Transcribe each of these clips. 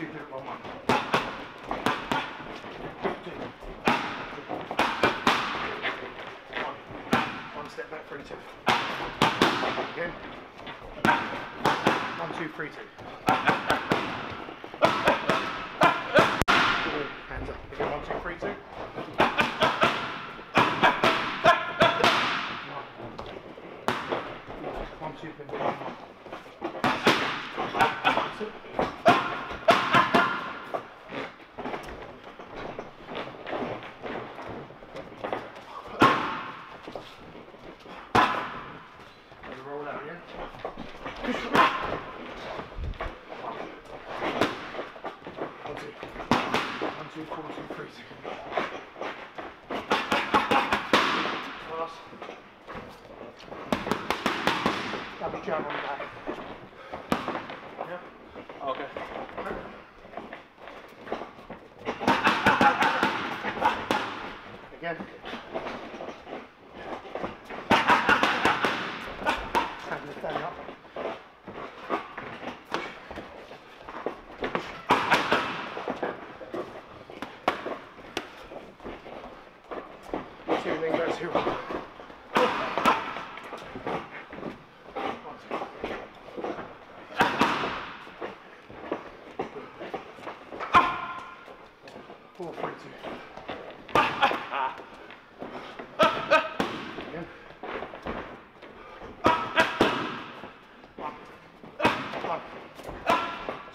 two, two, one, one. Two. One. One step back, three, two. Again. One, two, three, two. Hands up. Again, one, two, three, two. One, two, three, one, one. Roll out again. One, two. One, two, four, two, three, two. Pass. Double jump on the. Yeah. Okay. Again. Two, then go two. Four, three, two. Again. One. You're right. One. One,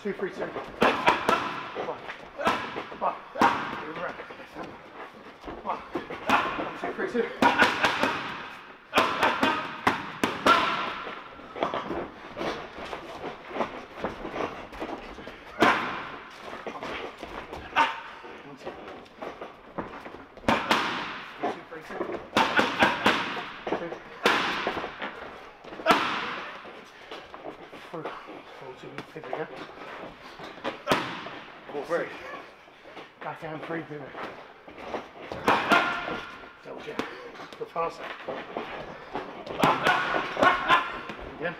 two, three, two. One, two. One, two, three, two. Two. Four. Four, two, pivot, yeah? Four, three. Backhand free pivot. Double jab. Go faster. Again.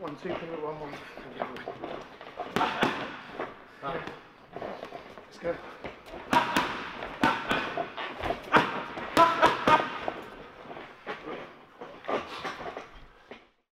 One, two, pivot, one, one. And the other way. Yeah. Let's go.